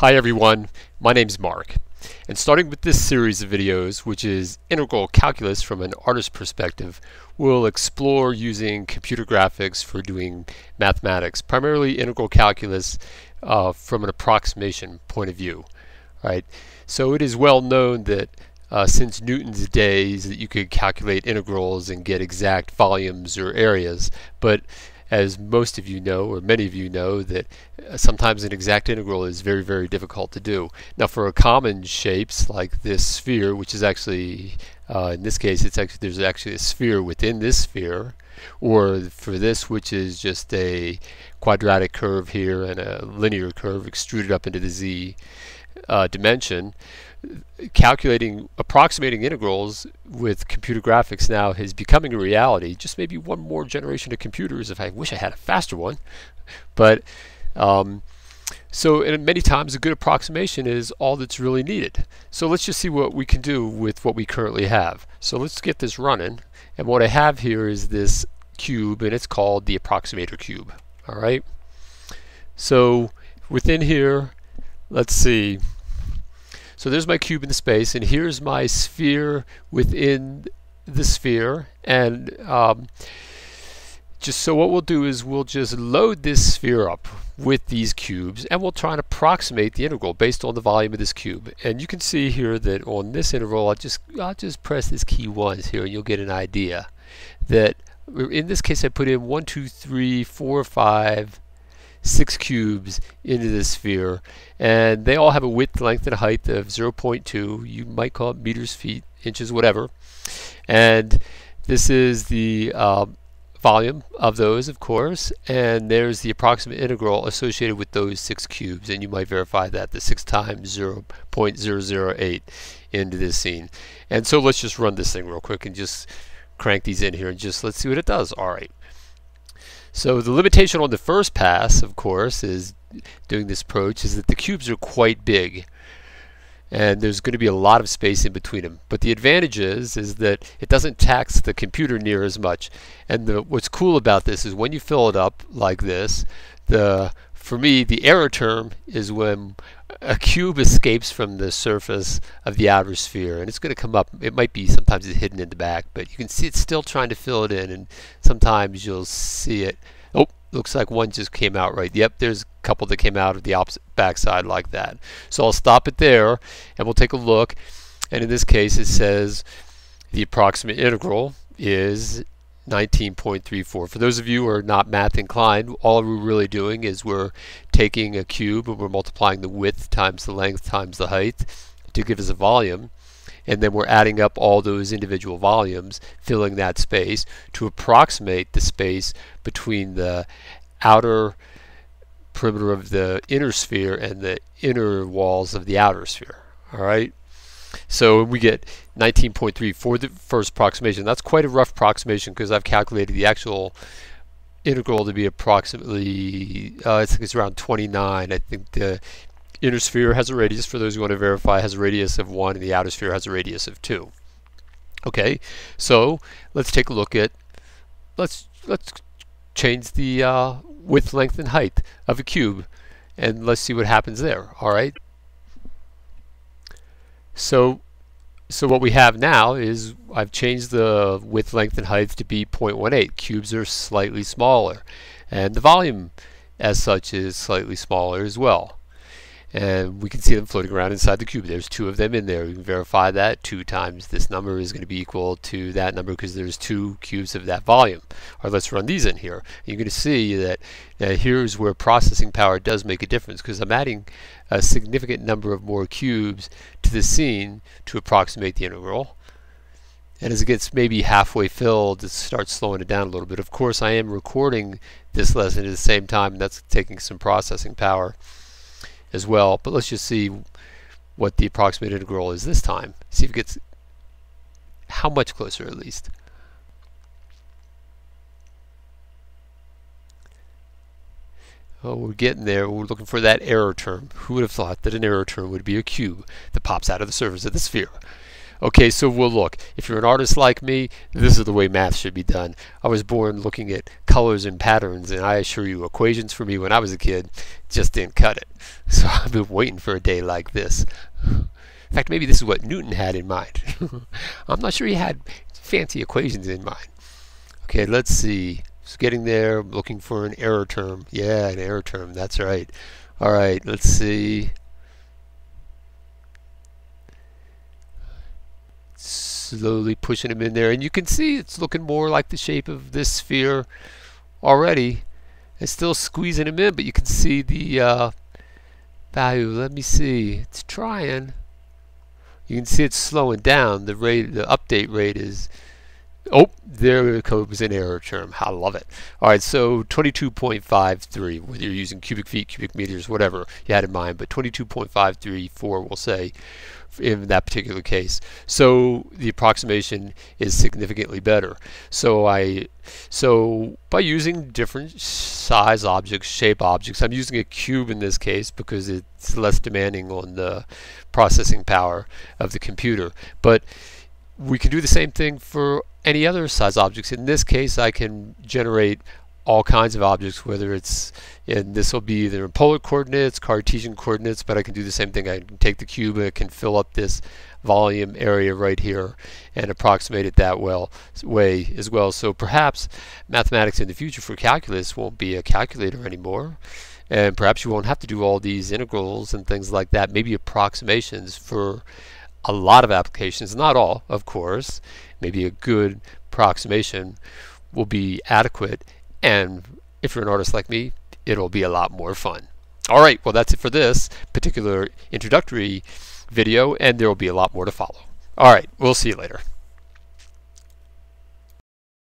Hi everyone, my name is Mark, and starting with this series of videos, which is Integral Calculus from an artist's perspective, we'll explore using computer graphics for doing mathematics, primarily integral calculus uh, from an approximation point of view. Right? So it is well known that uh, since Newton's days that you could calculate integrals and get exact volumes or areas, but as most of you know, or many of you know, that uh, sometimes an exact integral is very, very difficult to do. Now, for common shapes like this sphere, which is actually, uh, in this case, it's actually there's actually a sphere within this sphere, or for this, which is just a quadratic curve here and a linear curve extruded up into the z uh, dimension calculating, approximating integrals with computer graphics now is becoming a reality. Just maybe one more generation of computers if I wish I had a faster one. But um, so many times a good approximation is all that's really needed. So let's just see what we can do with what we currently have. So let's get this running. And what I have here is this cube and it's called the approximator cube. All right. So within here, let's see, so there's my cube in the space, and here's my sphere within the sphere. And um, just so what we'll do is we'll just load this sphere up with these cubes, and we'll try and approximate the integral based on the volume of this cube. And you can see here that on this interval, I'll just I'll just press this key once here, and you'll get an idea that in this case I put in one, two, three, four, five six cubes into the sphere and they all have a width, length, and height of 0.2 you might call it meters, feet, inches, whatever. And this is the uh, volume of those of course and there's the approximate integral associated with those six cubes and you might verify that the 6 times 0.008 into this scene. And so let's just run this thing real quick and just crank these in here and just let's see what it does. Alright so the limitation on the first pass, of course, is doing this approach is that the cubes are quite big and there's going to be a lot of space in between them. But the advantage is, is that it doesn't tax the computer near as much. And the, what's cool about this is when you fill it up like this, the for me, the error term is when a cube escapes from the surface of the outer sphere and it's going to come up. It might be sometimes it's hidden in the back but you can see it's still trying to fill it in and sometimes you'll see it. Oh looks like one just came out right yep there's a couple that came out of the opposite backside like that. So I'll stop it there and we'll take a look and in this case it says the approximate integral is 19.34. For those of you who are not math inclined, all we're really doing is we're taking a cube and we're multiplying the width times the length times the height to give us a volume. And then we're adding up all those individual volumes, filling that space to approximate the space between the outer perimeter of the inner sphere and the inner walls of the outer sphere. All right. So we get 19.3 for the first approximation. That's quite a rough approximation because I've calculated the actual integral to be approximately, uh, I think it's around 29. I think the inner sphere has a radius, for those who want to verify, has a radius of 1 and the outer sphere has a radius of 2. Okay, so let's take a look at, let's, let's change the uh, width, length, and height of a cube and let's see what happens there, all right? So, so what we have now is I've changed the width, length, and height to be 0.18. Cubes are slightly smaller. And the volume as such is slightly smaller as well and we can see them floating around inside the cube. There's two of them in there. We can verify that. Two times this number is going to be equal to that number because there's two cubes of that volume. Right, let's run these in here. You're going to see that uh, here's where processing power does make a difference because I'm adding a significant number of more cubes to the scene to approximate the integral. And as it gets maybe halfway filled, it starts slowing it down a little bit. Of course, I am recording this lesson at the same time, and that's taking some processing power as well. But let's just see what the approximate integral is this time. See if it gets how much closer at least. Oh, we're getting there. We're looking for that error term. Who would have thought that an error term would be a cube that pops out of the surface of the sphere? Okay, so we'll look, if you're an artist like me, this is the way math should be done. I was born looking at colors and patterns, and I assure you, equations for me when I was a kid just didn't cut it. So I've been waiting for a day like this. In fact, maybe this is what Newton had in mind. I'm not sure he had fancy equations in mind. Okay, let's see. Just getting there, looking for an error term. Yeah, an error term, that's right. All right, let's see. Slowly pushing them in there. And you can see it's looking more like the shape of this sphere already. It's still squeezing them in but you can see the uh, value. Let me see. It's trying. You can see it's slowing down. The rate the update rate is oh there comes an error term I love it alright so 22.53 whether you're using cubic feet cubic meters whatever you had in mind but 22.534 we'll say in that particular case. So the approximation is significantly better. So I so by using different size objects, shape objects, I'm using a cube in this case because it's less demanding on the processing power of the computer. But we can do the same thing for any other size objects. In this case, I can generate all kinds of objects, whether it's, and this will be either in polar coordinates, Cartesian coordinates, but I can do the same thing. I can take the cube and it can fill up this volume area right here and approximate it that well way as well. So perhaps mathematics in the future for calculus won't be a calculator anymore. And perhaps you won't have to do all these integrals and things like that, maybe approximations for a lot of applications, not all, of course. Maybe a good approximation will be adequate and if you're an artist like me, it'll be a lot more fun. All right, well, that's it for this particular introductory video, and there will be a lot more to follow. All right, we'll see you later.